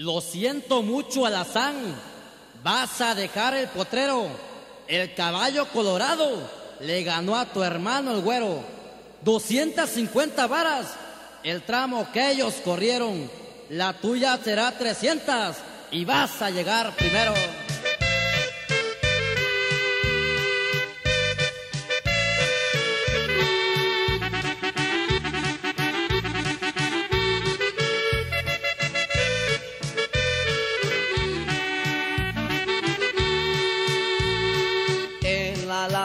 Lo siento mucho, Alazán. Vas a dejar el potrero. El caballo colorado le ganó a tu hermano el güero. 250 varas, el tramo que ellos corrieron. La tuya será 300 y vas a llegar primero.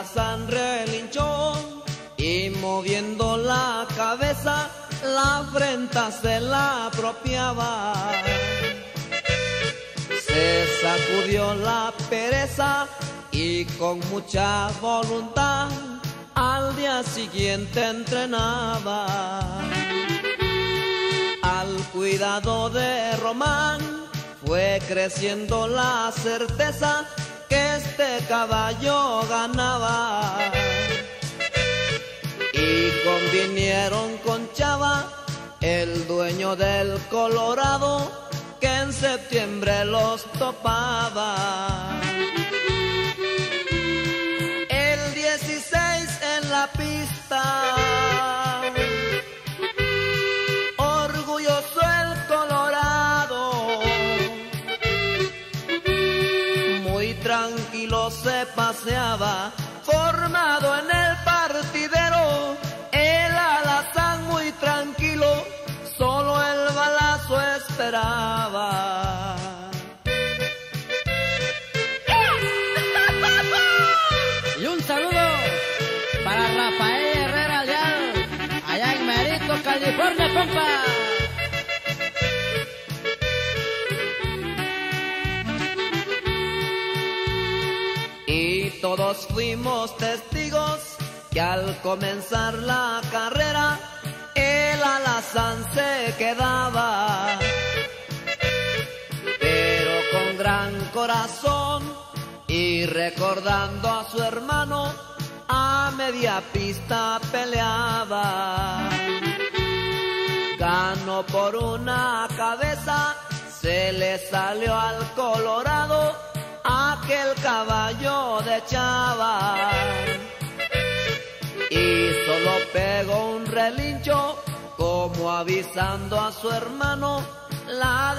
El alazán relinchó y moviendo la cabeza la afrenta se la apropiaba. Se sacudió la pereza y con mucha voluntad al día siguiente entrenaba. Al cuidado de Román fue creciendo la certeza que este caballo ganaba. Y convinieron con Chava, el dueño del Colorado, que en septiembre los topaba. El 16 en la pista. Tranquilo se paseaba, formado en el partidero. El alazán muy tranquilo, solo el balazo esperaba. Todos fuimos testigos que al comenzar la carrera el alazán se quedaba. Pero con gran corazón y recordando a su hermano a media pista peleaba. Ganó por una cabeza, se le salió al Colorado caballo de Chava. Y solo pegó un relincho como avisando a su hermano, la